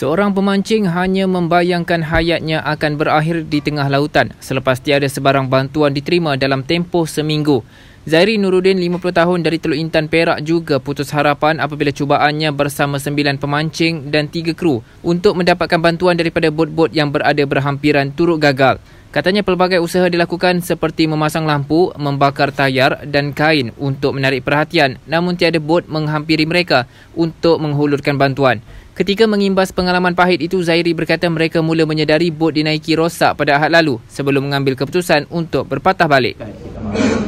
Seorang pemancing hanya membayangkan hayatnya akan berakhir di tengah lautan selepas tiada sebarang bantuan diterima dalam tempoh seminggu. Zairi Nuruddin 50 tahun dari Teluk Intan Perak juga putus harapan apabila cubaannya bersama sembilan pemancing dan tiga kru untuk mendapatkan bantuan daripada bot-bot yang berada berhampiran turut gagal. Katanya pelbagai usaha dilakukan seperti memasang lampu, membakar tayar dan kain untuk menarik perhatian namun tiada bot menghampiri mereka untuk menghulurkan bantuan. Ketika mengimbas pengalaman pahit itu, Zairi berkata mereka mula menyedari bot dinaiki rosak pada ahad lalu sebelum mengambil keputusan untuk berpatah balik.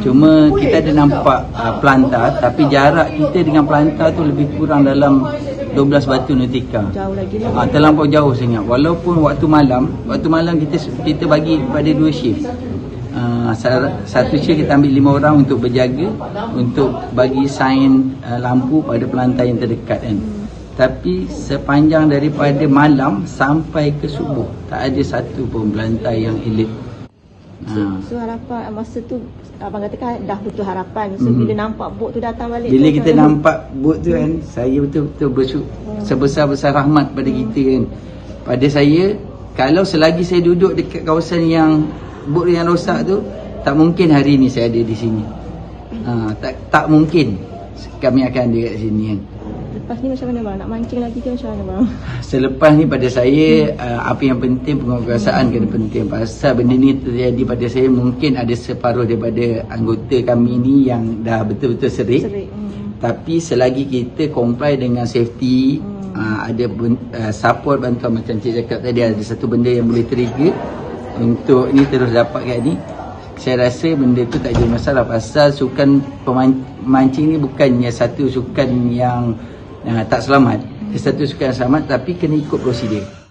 Cuma kita ada nampak uh, pelantar tapi jarak kita dengan pelantar tu lebih kurang dalam 12 batu nautika. Jauh lagi lah. Ha, terlampau jauh sangat. Walaupun waktu malam, waktu malam kita kita bagi pada dua shift. Uh, satu shift kita ambil lima orang untuk berjaga untuk bagi sign uh, lampu pada pelantar yang terdekat kan. Tapi sepanjang daripada malam sampai ke subuh tak ada satu pun pelantar yang elit So, ha. so harapan masa tu abang kata kan dah betul harapan. So hmm. bila nampak bot tu datang balik. Bila kita kan, nampak bot tu kan saya betul-betul bersyukur hmm. sebesar-besar rahmat pada hmm. kita kan. Pada saya kalau selagi saya duduk dekat kawasan yang bot yang rosak tu tak mungkin hari ni saya ada di sini. Ha, tak tak mungkin kami akan ada kat sini kan. Lepas ni macam mana bang? Nak mancing lagi ke macam mana bang? Selepas ni pada saya hmm. uh, apa yang penting penguasaan hmm. kena penting. Pasal benda ni terjadi pada saya mungkin ada separuh daripada anggota kami ni yang dah betul-betul serik. serik. Hmm. Tapi selagi kita comply dengan safety hmm. uh, ada uh, support bantuan macam Cik cakap tadi ada satu benda yang boleh trigger untuk ni terus dapat kat ni saya rasa benda tu tak jadi masalah pasal sukan pemancing ni bukannya satu sukan yang uh, tak selamat. Satu sukan selamat tapi kena ikut prosedur.